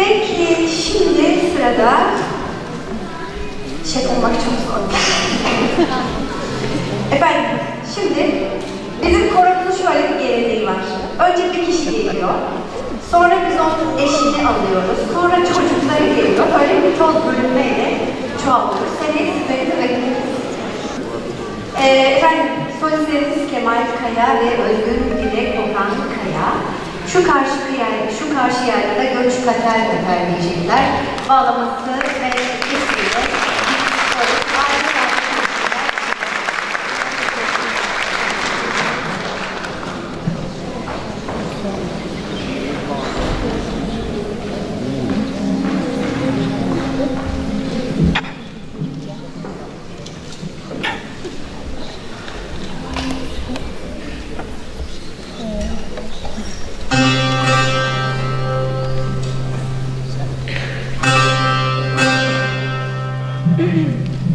Peki şimdi sırada şef olmak çok zor. Efendim şimdi bizim koronun şöyle bir geleneği var. Önce bir kişi geliyor. Sonra biz onun eşini alıyoruz. Sonra çocukları geliyor. Böyle bir toz bölünmeyle çoğalıyoruz. Seneye sizleri de bekleriz. Ee, efendim, solistlerimiz Kemal Kaya ve Özgün Dilek Okan Kaya. Şu karşı kıyayda, şu karşı yayla göç kater kater diyecekler. Bağlaması ve istiyor. Amen.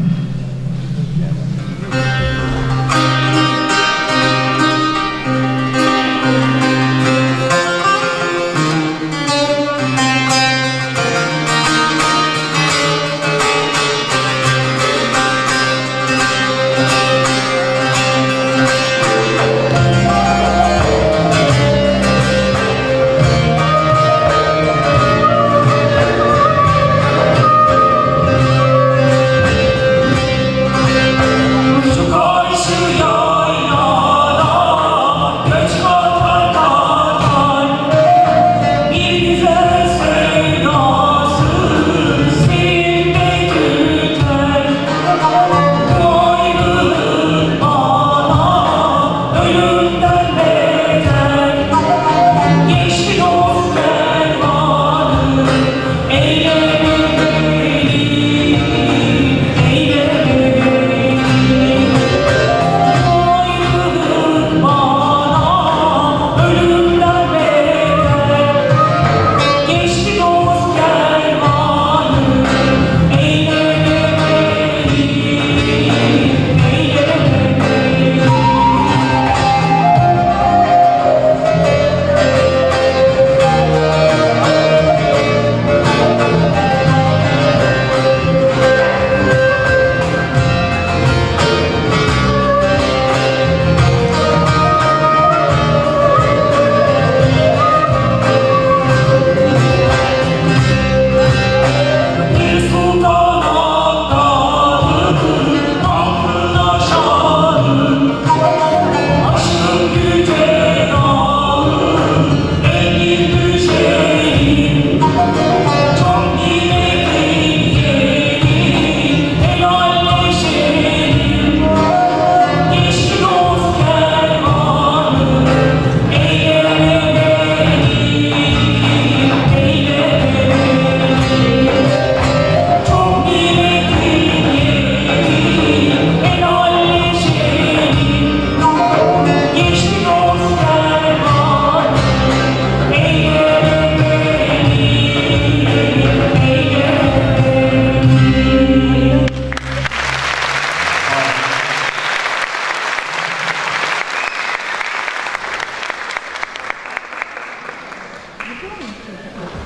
袋に付いてくる。